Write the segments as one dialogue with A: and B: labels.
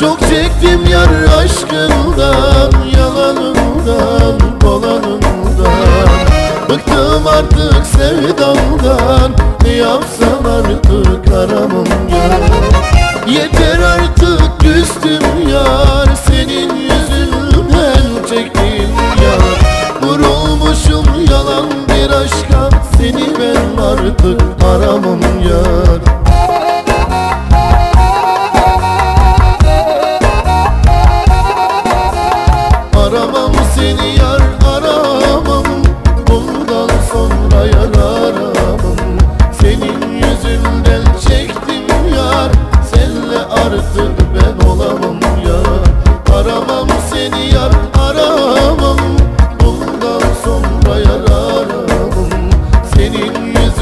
A: çektim yar aşkından Yalanından dolanından Bıktım artık sevdandan Ne yapsam artık aramam ya Yeter artık küstüm yar Senin yüzünden çektim yar. Vurulmuşum yalan bir aşka Seni ben artık aramam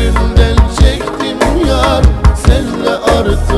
A: Yüzünden çektim yar. Senle artık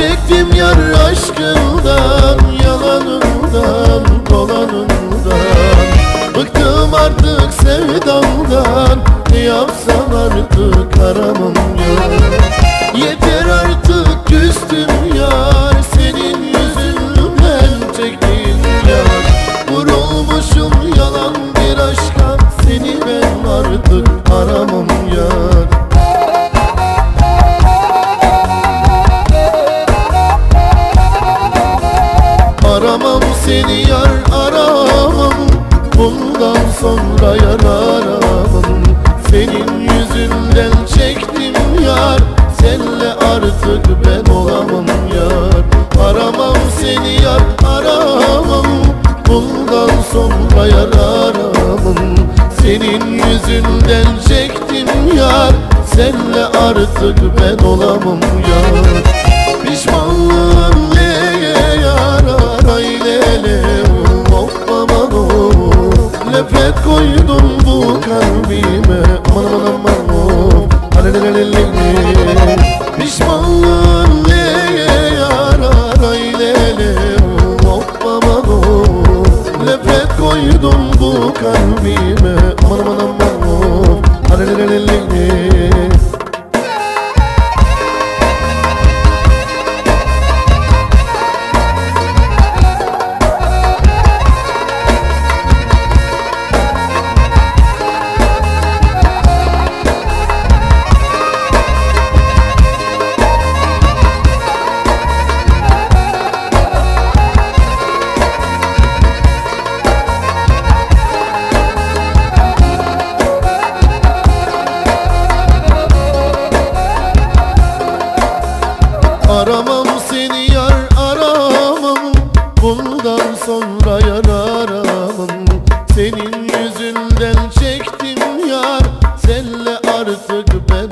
A: çektim yar aşkından Yalanından, dolanından Bıktım artık sevdamdan Ne yapsam artık Aramam seni yar aramam Bundan sonra yar aramam Senin yüzünden çektim yar. Senle artık ben olamam yar. Aramam seni yar aramam Bundan sonra yar aramam Senin yüzünden çektim yar. Senle artık ben olamam yar. Pişmanlığım Pişmanlığım neye yarar ailele Of aman of Nefret koydum bu kalbime. Aman aman aman of Alelelelele Aramam seni yar aramam. Bundan sonra yar aramam. Senin yüzünden çektim yar. Senle artık ben